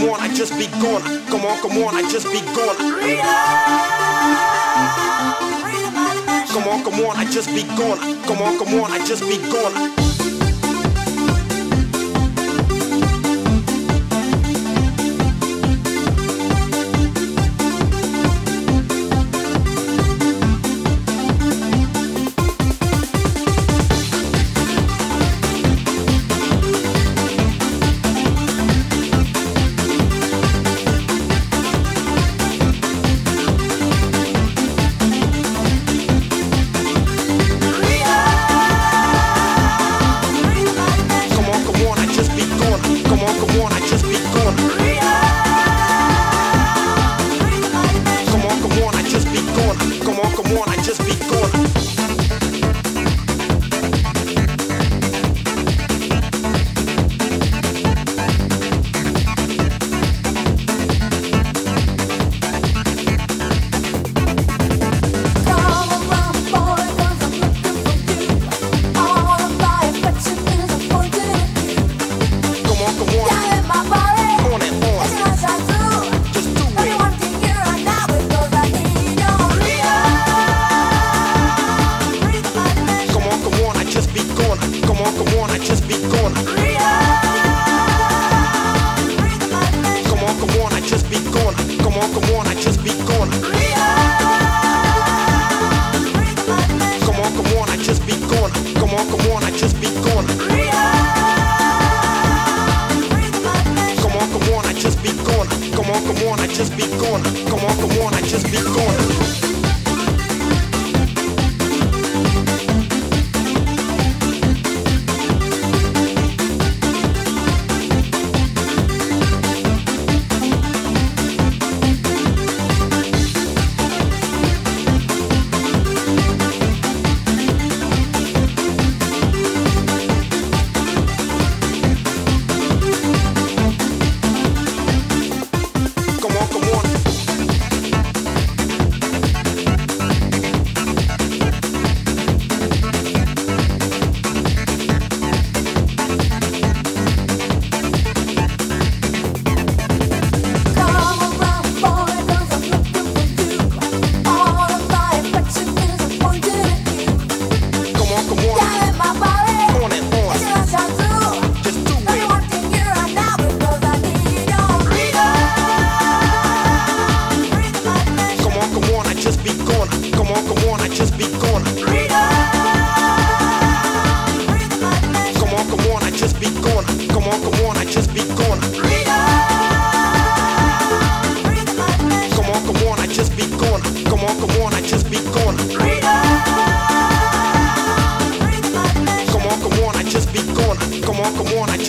come on, I just be gone. Come on, come on, I just be gone. Come on, come on, I just be gone. Come on, come on, I just be gone. Come on, come on, I just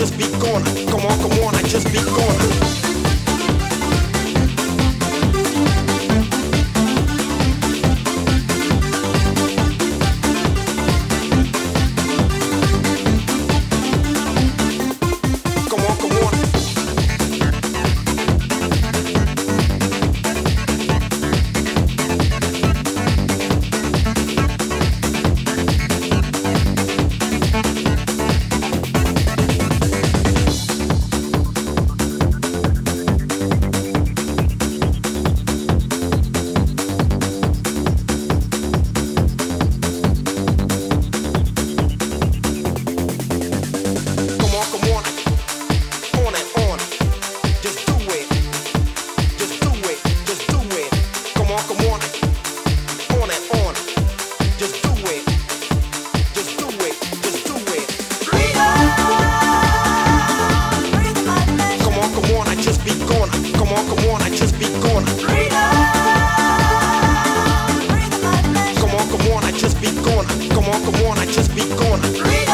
just be gone. Come on, come on, I just be gone. like a I just be gone. Freedom.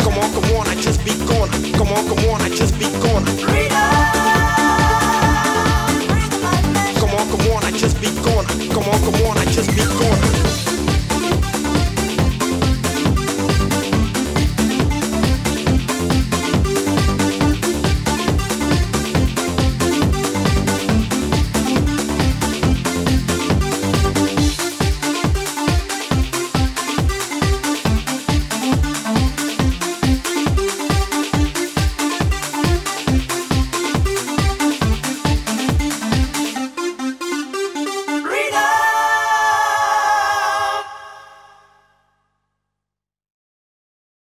Come on, come on, I just be gone. Come on, come on, I just be gone. Freedom.